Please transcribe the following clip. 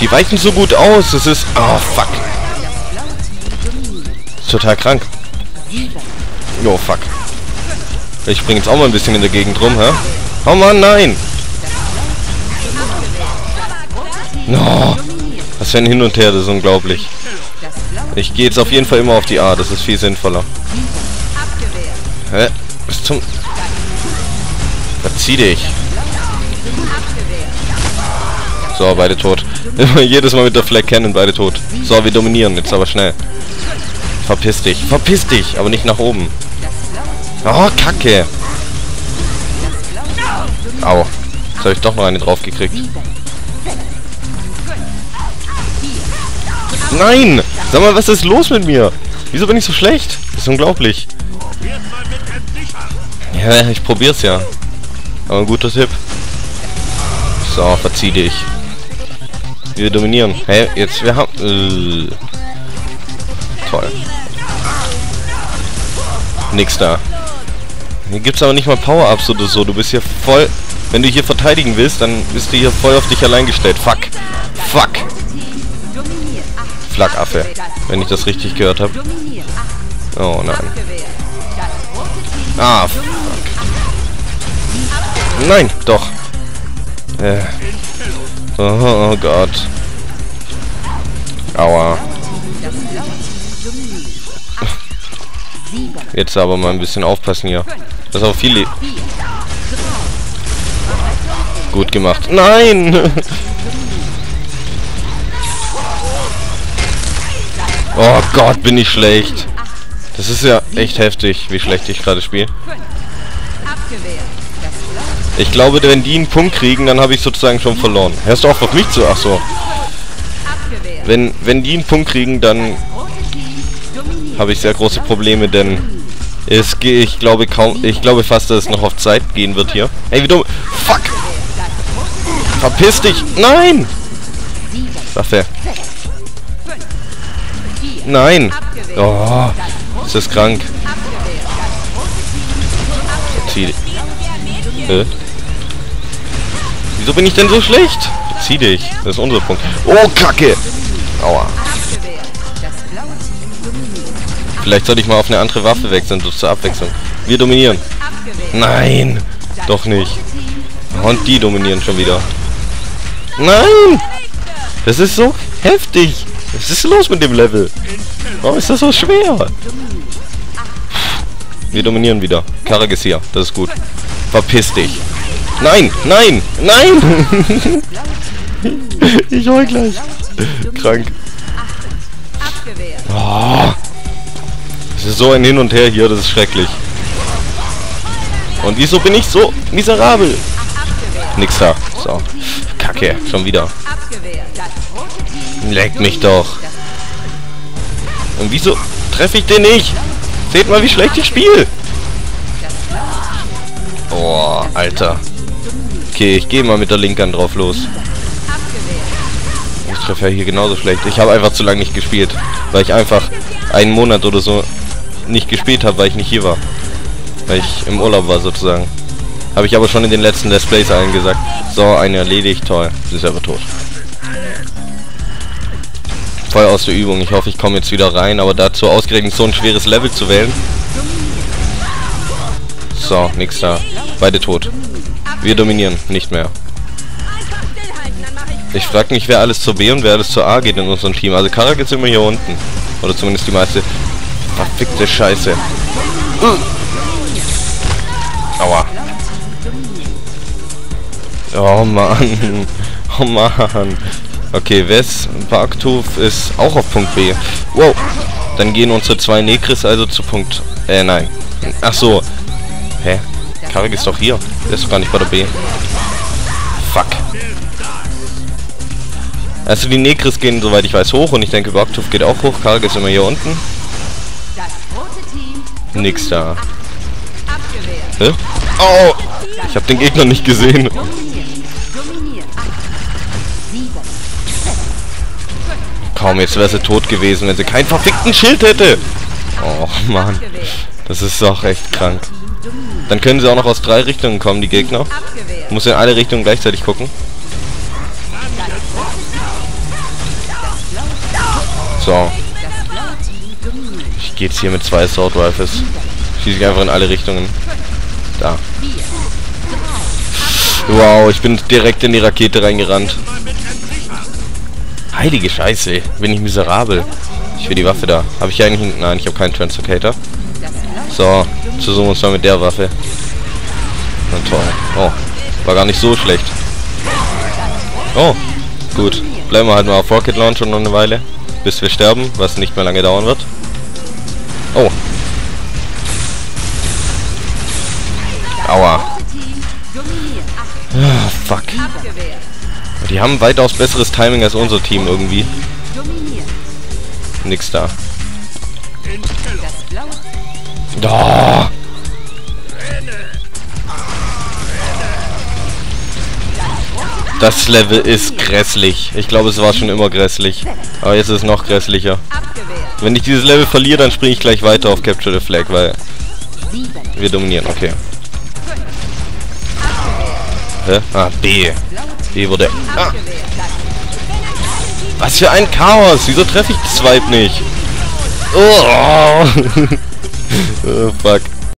Die weichen so gut aus. Das ist... Oh, fuck. Ist total krank. Jo, fuck. Ich spring jetzt auch mal ein bisschen in der Gegend rum, hä? Oh Mann, nein! No. Was für ein Hin und Her, das ist unglaublich. Ich gehe jetzt auf jeden Fall immer auf die A, das ist viel sinnvoller. Hä? Bis zum... Verzieh dich. So, beide tot. Jedes Mal mit der Flag Cannon, beide tot. So, wir dominieren, jetzt aber schnell. Verpiss dich. Verpiss dich, aber nicht nach oben. Oh, Kacke. Au. Jetzt habe ich doch noch eine draufgekriegt. Nein! Sag mal, was ist los mit mir? Wieso bin ich so schlecht? Das ist unglaublich. Ja, ich probier's ja. Aber ein guter Tipp. So, verzieh dich. Wir dominieren. Hä? Hey, jetzt, wir haben... Äh, toll. Nix da. Hier gibt's aber nicht mal Power-Ups oder so. Du bist hier voll... Wenn du hier verteidigen willst, dann bist du hier voll auf dich allein gestellt. Fuck. Fuck. Flagaffe. Wenn ich das richtig gehört habe. Oh nein. Ah, fuck. Nein, doch. Äh. Oh, oh Gott. Aua. Jetzt aber mal ein bisschen aufpassen hier. Das ist auch viel... Gut gemacht. Nein! oh Gott, bin ich schlecht. Das ist ja echt heftig, wie schlecht ich gerade spiele. Ich glaube, wenn die einen Punkt kriegen, dann habe ich sozusagen schon verloren. Hörst du auf, auf mich zu? Ach so. Wenn, wenn die einen Punkt kriegen, dann habe ich sehr große Probleme, denn es ich glaube kaum, ich glaube fast, dass es noch auf Zeit gehen wird hier. Ey, wie dumm. Fuck! Verpiss dich! Nein! Waffe. Nein! Oh, ist das krank. Äh? Wieso bin ich denn so schlecht? Zieh dich. Das ist unser Punkt. Oh, Kacke! Aua. Vielleicht sollte ich mal auf eine andere Waffe wechseln, so zur Abwechslung. Wir dominieren. Nein! Doch nicht. Und die dominieren schon wieder. Nein! Das ist so heftig. Was ist los mit dem Level? Warum ist das so schwer? Wir dominieren wieder. Karag ist hier. Das ist gut. Verpiss dich. Nein! Nein! Nein! ich heul gleich. Krank. Oh. Es ist so ein Hin und Her hier, das ist schrecklich. Und wieso bin ich so miserabel? Nix da. So. Kacke, schon wieder. Leck mich doch. Und wieso treffe ich den nicht? Seht mal, wie schlecht ich spiele. Oh, Alter. Okay, ich gehe mal mit der Linken drauf los. Ich treffe ja hier genauso schlecht. Ich habe einfach zu lange nicht gespielt. Weil ich einfach einen Monat oder so nicht gespielt habe, weil ich nicht hier war. Weil ich im Urlaub war sozusagen. Habe ich aber schon in den letzten Let's Plays allen gesagt. So, eine erledigt, toll. Sie ist aber tot. Voll aus der Übung. Ich hoffe, ich komme jetzt wieder rein, aber dazu ausgerechnet so ein schweres Level zu wählen. So, nix da. Beide tot. Wir dominieren, nicht mehr. Ich frage mich, wer alles zur B und wer alles zur A geht in unserem Team. Also Karak ist immer hier unten. Oder zumindest die meiste. Verfickte Scheiße. Uh. Aua. Oh Mann. Oh Mann. Okay, Wes Barktuf ist auch auf Punkt B. Wow. Dann gehen unsere zwei Negris also zu Punkt... Äh, nein. Ach so. Hä? Karik ist doch hier. Der ist doch gar nicht bei der B. Fuck. Also die Negris gehen, soweit ich weiß, hoch und ich denke, Barktuf geht auch hoch. Karik ist immer hier unten. Nix da. Hä? Oh! Ich hab den Gegner nicht gesehen. Kaum, jetzt wäre sie tot gewesen, wenn sie keinen verfickten Schild hätte. Oh, Mann. Das ist doch echt krank. Dann können sie auch noch aus drei Richtungen kommen, die Gegner. Muss in alle Richtungen gleichzeitig gucken. So. Ich gehe jetzt hier mit zwei Sword Rifles. Schieße ich einfach in alle Richtungen. Da. Wow, ich bin direkt in die Rakete reingerannt. Heilige Scheiße, bin ich miserabel. Ich will die Waffe da. Habe ich eigentlich... Nein, ich habe keinen Translocator. So, versuchen uns mal mit der Waffe. Na toll. Oh, war gar nicht so schlecht. Oh, gut. Bleiben wir halt mal auf Rocket Launcher noch eine Weile. Bis wir sterben, was nicht mehr lange dauern wird. Oh. Aua. Ah, fuck. Die haben weitaus besseres Timing als unser Team irgendwie. Nix da. Oh. Das Level ist grässlich. Ich glaube, es war schon immer grässlich. Aber jetzt ist es noch grässlicher. Wenn ich dieses Level verliere, dann springe ich gleich weiter auf Capture the Flag, weil wir dominieren. Okay. Hä? Ah, B. B wurde... Ah. Was für ein Chaos! Wieso treffe ich das Swipe nicht? Oh, oh fuck.